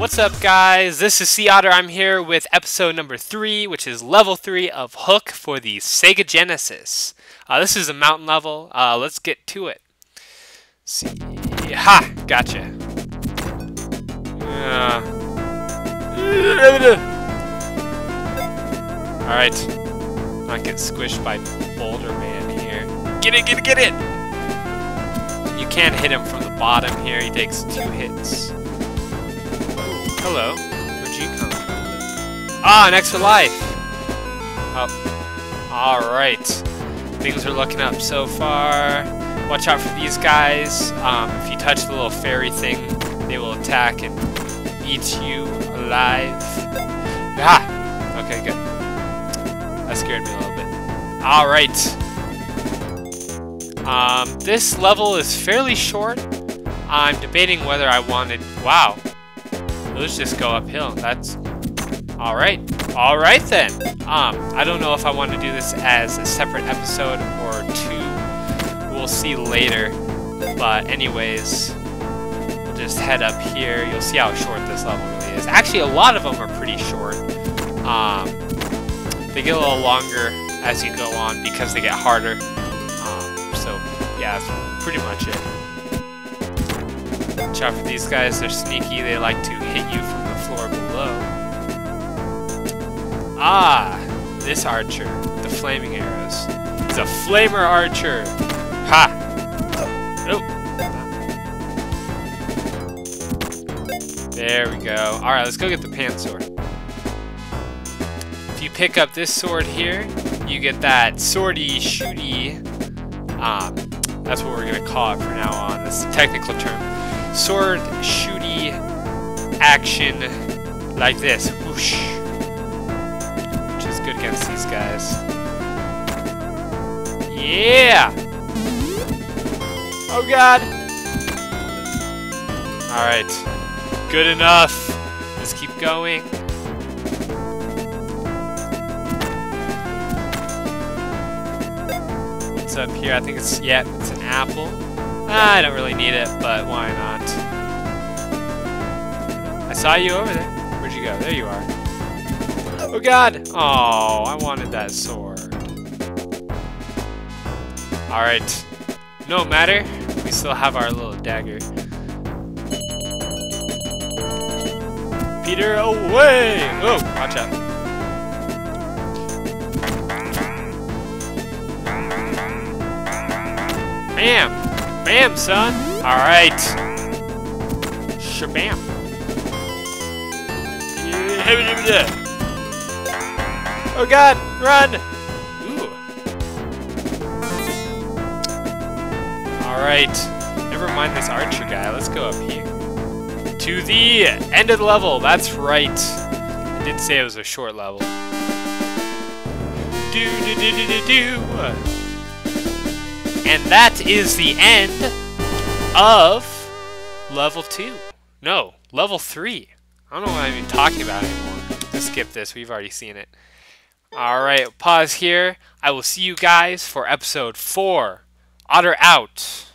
What's up guys, this is Sea Otter. I'm here with episode number 3, which is level 3 of Hook for the Sega Genesis. Uh, this is a mountain level, uh, let's get to it. See, ha, gotcha. Uh. Alright, not get squished by Boulder Man here. Get it, get it, get it! You can't hit him from the bottom here, he takes two hits. Hello. Where'd you come? Ah, an extra life! Oh. Alright. Things are looking up so far. Watch out for these guys. Um, if you touch the little fairy thing, they will attack and eat you alive. Ah! Okay, good. That scared me a little bit. Alright. Um, this level is fairly short. I'm debating whether I wanted... Wow. Those just go uphill. That's... Alright. Alright then. Um, I don't know if I want to do this as a separate episode or two. We'll see later. But anyways, we'll just head up here. You'll see how short this level really is. Actually, a lot of them are pretty short. Um, they get a little longer as you go on because they get harder. Um, so, yeah, that's pretty much it. Watch out for these guys, they're sneaky, they like to hit you from the floor below. Ah, this archer, the flaming arrows. He's a flamer archer! Ha! Oh! There we go. Alright, let's go get the pan sword. If you pick up this sword here, you get that swordy shooty um, that's what we're gonna call it from now on. That's the technical term sword shooty action like this. Whoosh. Which is good against these guys. Yeah! Oh god! Alright. Good enough. Let's keep going. What's up here? I think it's, yeah, it's an apple. Ah, I don't really need it, but why not? I saw you over there. Where'd you go? There you are. Oh god! Oh, I wanted that sword. Alright. No matter. We still have our little dagger. Peter, away! Oh, watch out. Bam! Bam, son! Alright. Shabam. Oh god, run! Ooh. Alright. Never mind this archer guy, let's go up here. To the end of the level, that's right. I did say it was a short level. Do do do do do do. And that is the end of level 2. No, level 3. I don't know what I'm even talking about anymore. Let's skip this. We've already seen it. Alright, pause here. I will see you guys for episode 4. Otter out.